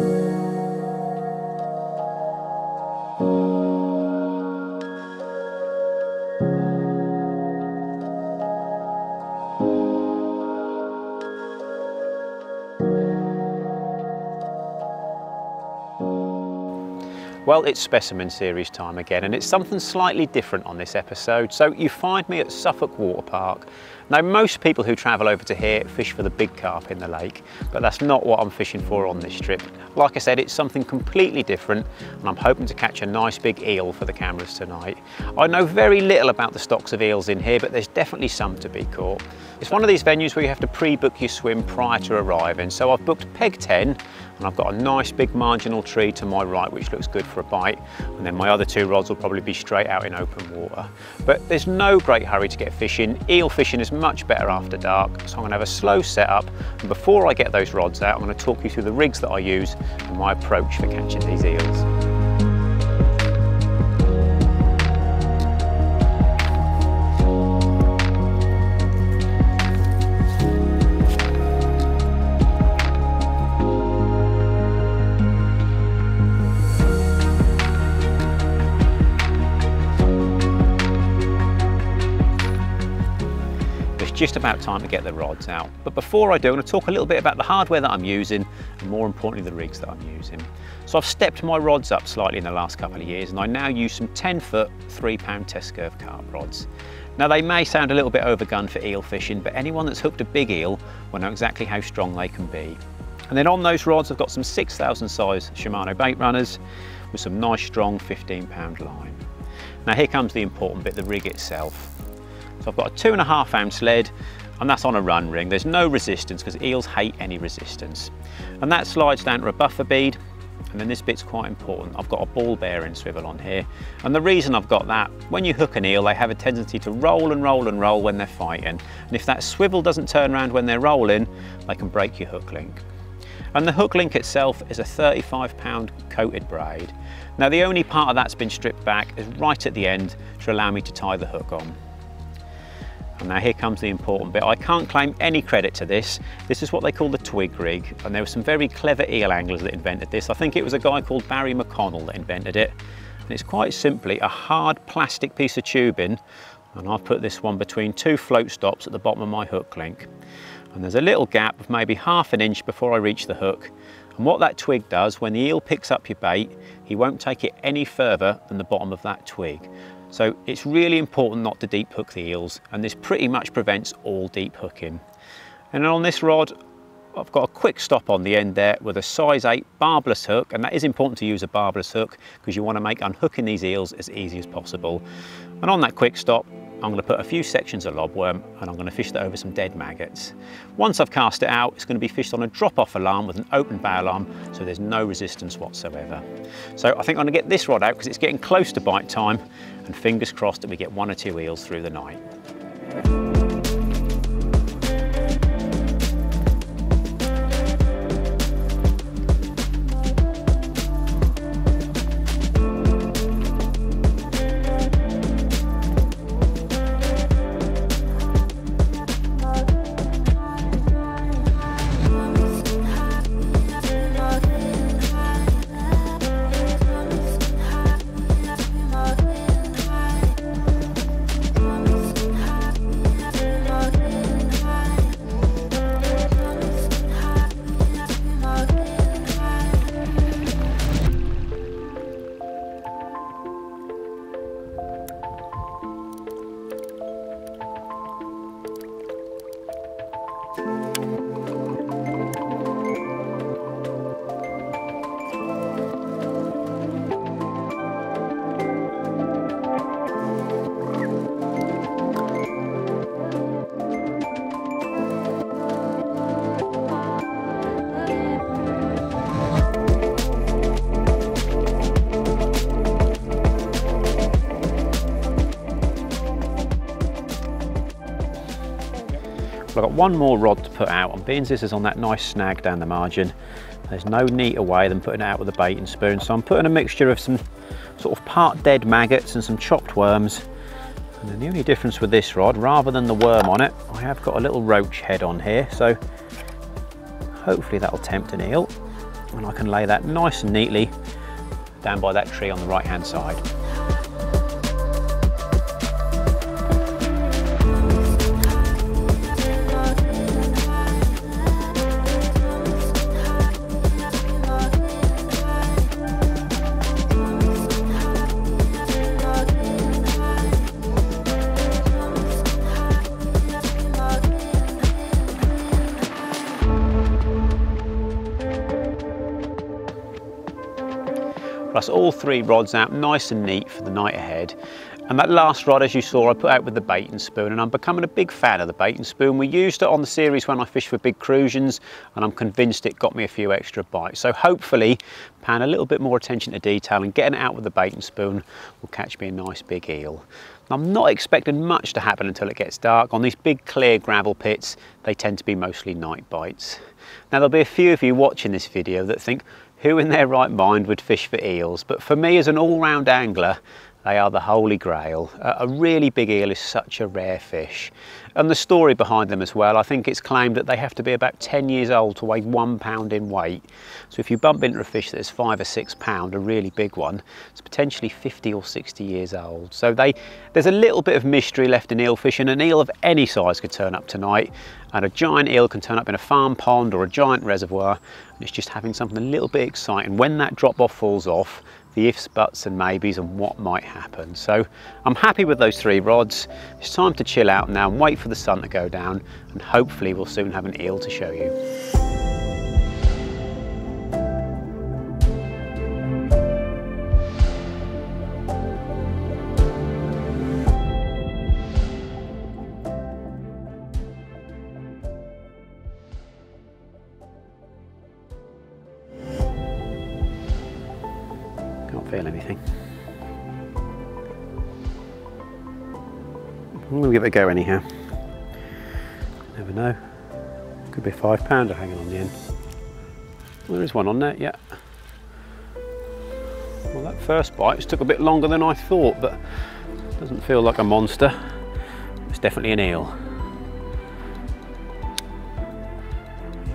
Thank you. Well, it's Specimen Series time again, and it's something slightly different on this episode. So you find me at Suffolk Water Park. Now, most people who travel over to here fish for the big carp in the lake, but that's not what I'm fishing for on this trip. Like I said, it's something completely different, and I'm hoping to catch a nice big eel for the cameras tonight. I know very little about the stocks of eels in here, but there's definitely some to be caught. It's one of these venues where you have to pre-book your swim prior to arriving, so I've booked peg 10, and I've got a nice big marginal tree to my right which looks good for a bite and then my other two rods will probably be straight out in open water. But there's no great hurry to get fishing. Eel fishing is much better after dark so I'm going to have a slow setup and before I get those rods out I'm going to talk you through the rigs that I use and my approach for catching these eels. Just about time to get the rods out. But before I do, I'm going to talk a little bit about the hardware that I'm using and more importantly the rigs that I'm using. So I've stepped my rods up slightly in the last couple of years and I now use some 10 foot, 3 pound test curve carp rods. Now they may sound a little bit overgun for eel fishing, but anyone that's hooked a big eel will know exactly how strong they can be. And then on those rods I've got some 6,000 size Shimano bait runners with some nice strong 15 pound line. Now here comes the important bit, the rig itself. So I've got a two and a half ounce lead and that's on a run ring. There's no resistance because eels hate any resistance. And that slides down to a buffer bead and then this bit's quite important. I've got a ball bearing swivel on here. And the reason I've got that, when you hook an eel, they have a tendency to roll and roll and roll when they're fighting. And if that swivel doesn't turn around when they're rolling, they can break your hook link. And the hook link itself is a 35 pound coated braid. Now the only part of that's been stripped back is right at the end to allow me to tie the hook on. And now here comes the important bit. I can't claim any credit to this. This is what they call the twig rig. And there were some very clever eel anglers that invented this. I think it was a guy called Barry McConnell that invented it. And it's quite simply a hard plastic piece of tubing. And I've put this one between two float stops at the bottom of my hook link. And there's a little gap of maybe half an inch before I reach the hook. And what that twig does, when the eel picks up your bait, he won't take it any further than the bottom of that twig. So it's really important not to deep hook the eels and this pretty much prevents all deep hooking. And on this rod, I've got a quick stop on the end there with a size 8 barbless hook and that is important to use a barbless hook because you want to make unhooking these eels as easy as possible. And on that quick stop I'm going to put a few sections of lobworm and I'm going to fish that over some dead maggots. Once I've cast it out, it's going to be fished on a drop-off alarm with an open bail arm, so there's no resistance whatsoever. So I think I'm going to get this rod out because it's getting close to bite time, and fingers crossed that we get one or two eels through the night. I've got one more rod to put out and being this is on that nice snag down the margin, there's no neater way than putting it out with a bait and spoon. So I'm putting a mixture of some sort of part dead maggots and some chopped worms. And the only difference with this rod, rather than the worm on it, I have got a little roach head on here. So hopefully that'll tempt an eel. and I can lay that nice and neatly down by that tree on the right hand side. All three rods out nice and neat for the night ahead. And that last rod, as you saw, I put out with the bait and spoon, and I'm becoming a big fan of the bait and spoon. We used it on the series when I fished for big crucians, and I'm convinced it got me a few extra bites. So hopefully, paying a little bit more attention to detail and getting it out with the bait and spoon will catch me a nice big eel. I'm not expecting much to happen until it gets dark. On these big clear gravel pits, they tend to be mostly night bites. Now there'll be a few of you watching this video that think, who in their right mind would fish for eels? But for me as an all-round angler, they are the holy grail. A really big eel is such a rare fish. And the story behind them as well, I think it's claimed that they have to be about 10 years old to weigh one pound in weight. So if you bump into a fish that's five or six pound, a really big one, it's potentially 50 or 60 years old. So they, there's a little bit of mystery left in eel fishing. An eel of any size could turn up tonight and a giant eel can turn up in a farm pond or a giant reservoir and it's just having something a little bit exciting. When that drop off falls off, the ifs, buts and maybes and what might happen. So I'm happy with those three rods. It's time to chill out now and wait for the sun to go down and hopefully we'll soon have an eel to show you. Anything. I'm to give it a go anyhow. Never know. Could be a five pounder hanging on the end. Well, there is one on there, yeah. Well, that first bite took a bit longer than I thought, but doesn't feel like a monster. It's definitely an eel.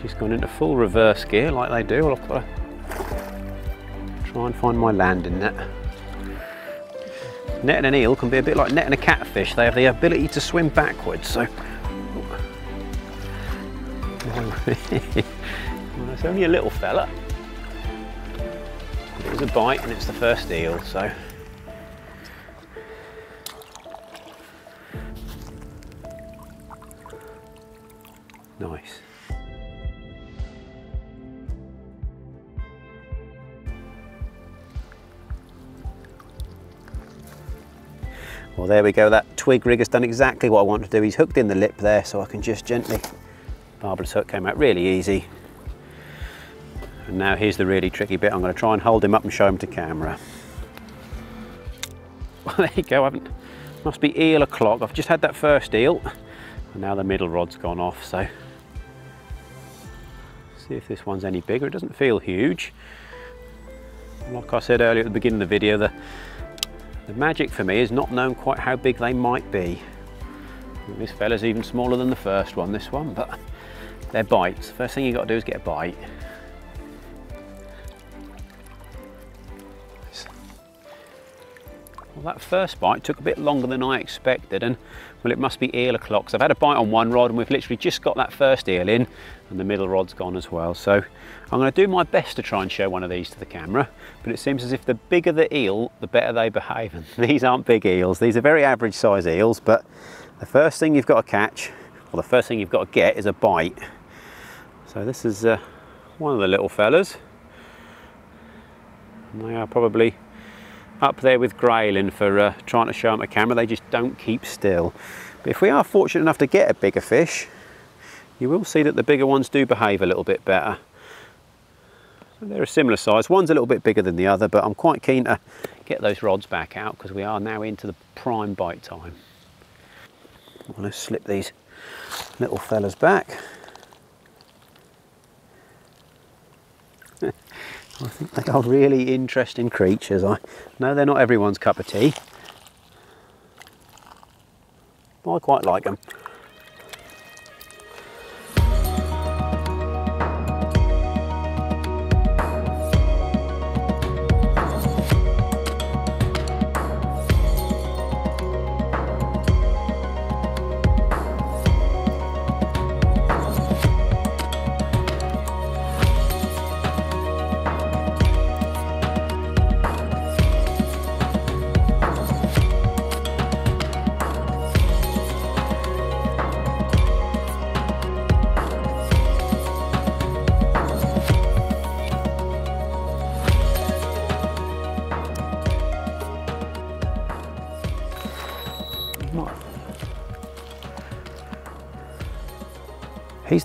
She's gone into full reverse gear like they do. Well, I've got to try and find my landing net. Netting an eel can be a bit like netting a catfish. They have the ability to swim backwards, so... well, it's only a little fella. It was a bite and it's the first eel, so... Nice. Well, there we go. That twig rig has done exactly what I want to do. He's hooked in the lip there, so I can just gently, barbless hook came out really easy. And now here's the really tricky bit. I'm going to try and hold him up and show him to camera. Well, there you go. I haven't, must be eel o'clock. I've just had that first eel, and now the middle rod's gone off. So, see if this one's any bigger. It doesn't feel huge. Like I said earlier at the beginning of the video, the the magic for me is not knowing quite how big they might be. This fella's even smaller than the first one, this one, but they're bites. First thing you got to do is get a bite. Well, that first bite took a bit longer than I expected, and well, it must be eel o'clock. So I've had a bite on one rod, and we've literally just got that first eel in, and the middle rod's gone as well. So I'm going to do my best to try and show one of these to the camera, but it seems as if the bigger the eel, the better they behave. And these aren't big eels, these are very average size eels, but the first thing you've got to catch, or the first thing you've got to get is a bite. So this is uh, one of the little fellas. And they are probably up there with grayling for uh, trying to show them a camera. They just don't keep still. But if we are fortunate enough to get a bigger fish, you will see that the bigger ones do behave a little bit better. They're a similar size. One's a little bit bigger than the other, but I'm quite keen to get those rods back out because we are now into the prime bite time. I'm going to slip these little fellas back. Think they are really interesting creatures. I know they're not everyone's cup of tea. I quite like them.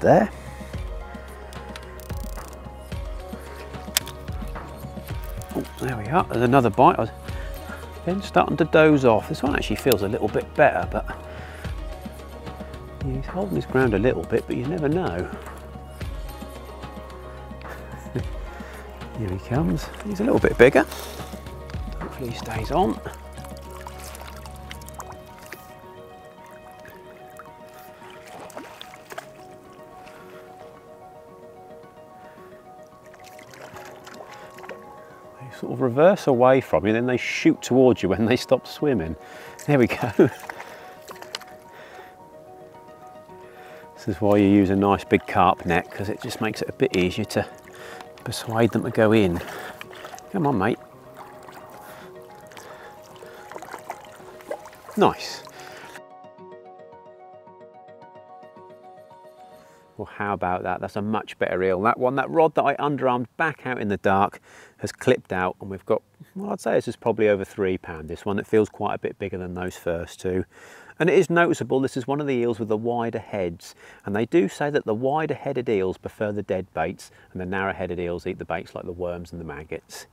There. Oh, there we are, there's another bite. I then starting to doze off. This one actually feels a little bit better, but he's holding his ground a little bit, but you never know. Here he comes. He's a little bit bigger. Hopefully he stays on. Sort of reverse away from you, then they shoot towards you when they stop swimming. There we go. This is why you use a nice big carp net because it just makes it a bit easier to persuade them to go in. Come on, mate. Nice. Well, how about that? That's a much better eel. That one, that rod that I underarmed back out in the dark has clipped out and we've got, well, I'd say this is probably over three pound. This one, it feels quite a bit bigger than those first two. And it is noticeable, this is one of the eels with the wider heads. And they do say that the wider headed eels prefer the dead baits and the narrow headed eels eat the baits like the worms and the maggots.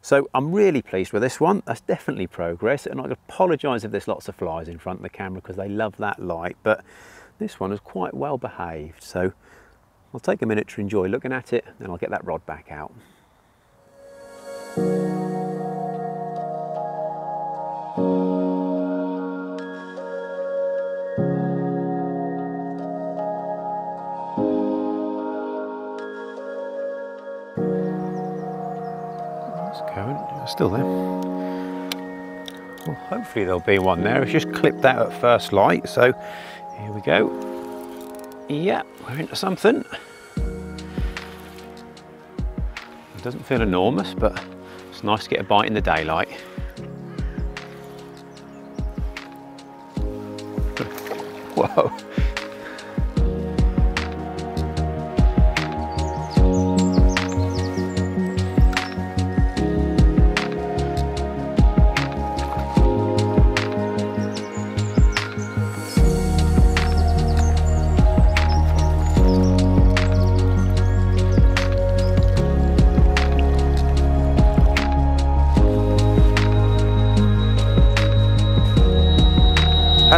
So I'm really pleased with this one. That's definitely progress. And I apologise if there's lots of flies in front of the camera because they love that light. But this one is quite well behaved. So I'll take a minute to enjoy looking at it, then I'll get that rod back out. still there. Well, hopefully there'll be one there. It's just clipped that at first light, so here we go. Yeah, we're into something. It doesn't feel enormous, but it's nice to get a bite in the daylight. Whoa.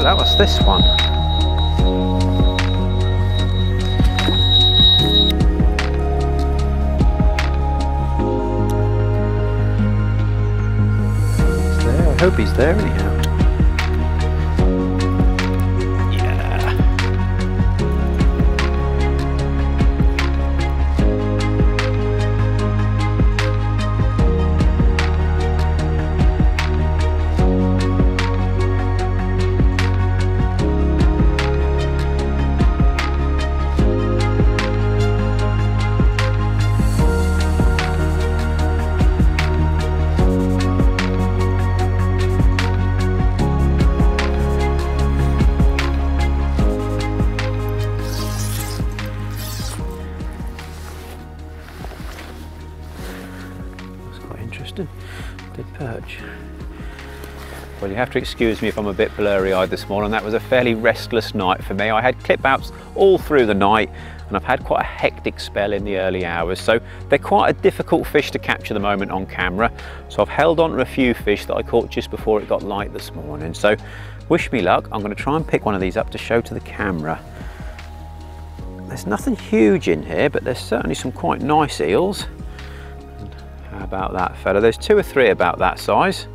Hello, was this one? He's there. I hope he's there anyhow. Perch. Well, you have to excuse me if I'm a bit blurry-eyed this morning. That was a fairly restless night for me. I had clip outs all through the night and I've had quite a hectic spell in the early hours. So they're quite a difficult fish to capture the moment on camera. So I've held on to a few fish that I caught just before it got light this morning. So wish me luck. I'm gonna try and pick one of these up to show to the camera. There's nothing huge in here, but there's certainly some quite nice eels about that fella. There's two or three about that size.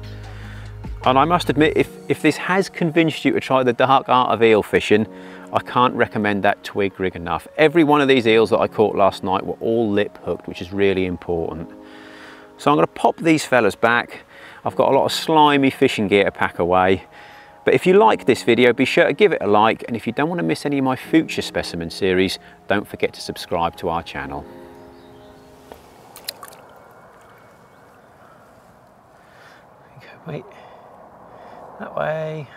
And I must admit, if, if this has convinced you to try the dark art of eel fishing, I can't recommend that twig rig enough. Every one of these eels that I caught last night were all lip hooked, which is really important. So I'm gonna pop these fellas back. I've got a lot of slimy fishing gear to pack away. But if you like this video, be sure to give it a like. And if you don't want to miss any of my future specimen series, don't forget to subscribe to our channel. Wait, that way.